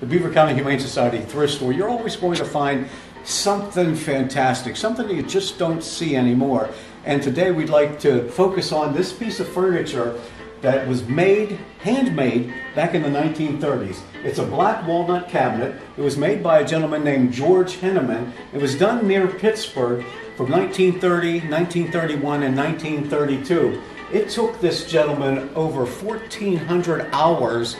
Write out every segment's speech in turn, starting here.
the Beaver County Humane Society thrift store, you're always going to find something fantastic, something that you just don't see anymore. And today we'd like to focus on this piece of furniture that was made, handmade, back in the 1930s. It's a black walnut cabinet. It was made by a gentleman named George Henneman. It was done near Pittsburgh from 1930, 1931, and 1932. It took this gentleman over 1,400 hours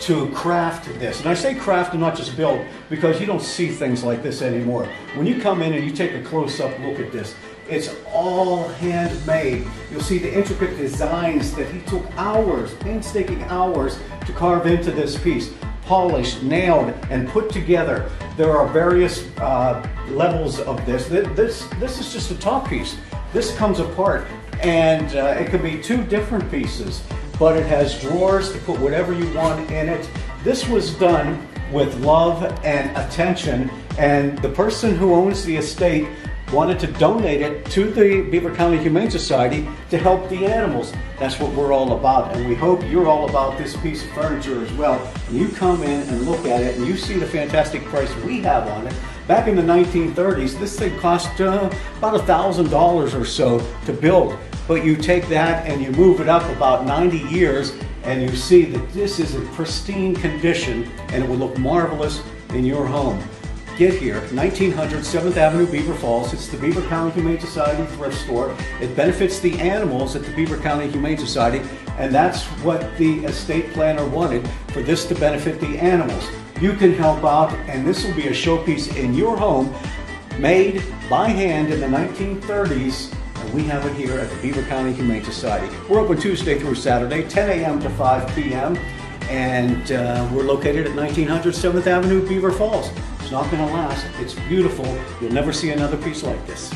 to craft this. And I say craft and not just build because you don't see things like this anymore. When you come in and you take a close up look at this, it's all handmade. You'll see the intricate designs that he took hours, painstaking hours, to carve into this piece. Polished, nailed, and put together. There are various uh, levels of this. This, this is just a top piece. This comes apart, and uh, it could be two different pieces, but it has drawers to put whatever you want in it. This was done with love and attention, and the person who owns the estate wanted to donate it to the Beaver County Humane Society to help the animals. That's what we're all about, and we hope you're all about this piece of furniture as well. And you come in and look at it, and you see the fantastic price we have on it. Back in the 1930s, this thing cost uh, about $1,000 or so to build. But you take that and you move it up about 90 years, and you see that this is in pristine condition, and it will look marvelous in your home get here, 1900 7th Avenue, Beaver Falls. It's the Beaver County Humane Society thrift store. It benefits the animals at the Beaver County Humane Society, and that's what the estate planner wanted for this to benefit the animals. You can help out, and this will be a showpiece in your home, made by hand in the 1930s. And we have it here at the Beaver County Humane Society. We're open Tuesday through Saturday, 10 a.m. to 5 p.m. And uh, we're located at 1900 7th Avenue, Beaver Falls It's not going to last. It's beautiful. You'll never see another piece like this.